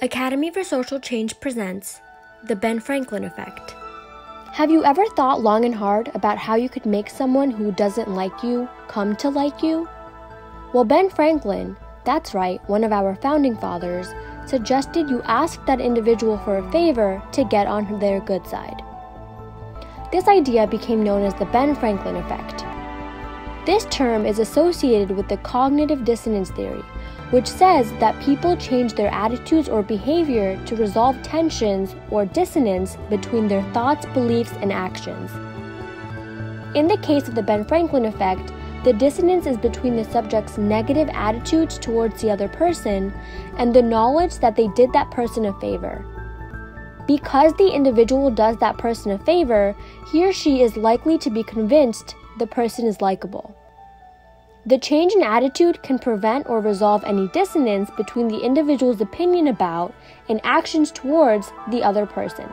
Academy for Social Change presents The Ben Franklin Effect. Have you ever thought long and hard about how you could make someone who doesn't like you come to like you? Well, Ben Franklin, that's right, one of our founding fathers, suggested you ask that individual for a favor to get on their good side. This idea became known as the Ben Franklin effect. This term is associated with the cognitive dissonance theory, which says that people change their attitudes or behavior to resolve tensions or dissonance between their thoughts, beliefs, and actions. In the case of the Ben Franklin effect, the dissonance is between the subject's negative attitudes towards the other person and the knowledge that they did that person a favor. Because the individual does that person a favor, he or she is likely to be convinced the person is likable. The change in attitude can prevent or resolve any dissonance between the individual's opinion about and actions towards the other person.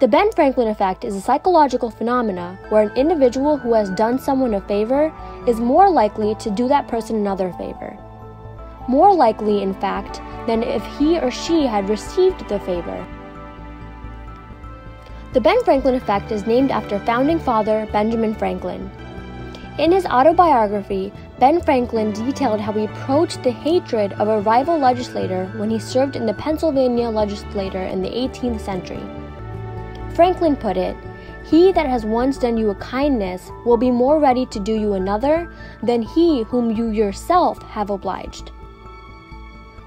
The Ben Franklin effect is a psychological phenomena where an individual who has done someone a favor is more likely to do that person another favor. More likely, in fact, than if he or she had received the favor. The Ben Franklin effect is named after founding father Benjamin Franklin. In his autobiography, Ben Franklin detailed how he approached the hatred of a rival legislator when he served in the Pennsylvania legislature in the 18th century. Franklin put it, He that has once done you a kindness will be more ready to do you another than he whom you yourself have obliged.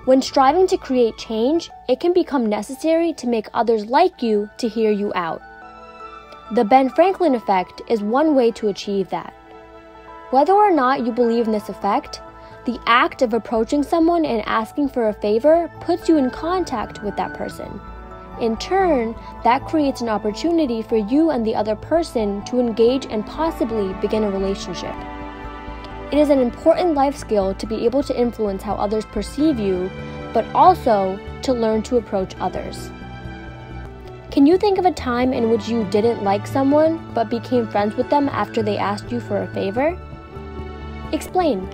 When striving to create change, it can become necessary to make others like you to hear you out. The Ben Franklin effect is one way to achieve that. Whether or not you believe in this effect, the act of approaching someone and asking for a favor puts you in contact with that person. In turn, that creates an opportunity for you and the other person to engage and possibly begin a relationship. It is an important life skill to be able to influence how others perceive you, but also to learn to approach others. Can you think of a time in which you didn't like someone but became friends with them after they asked you for a favor? Explain.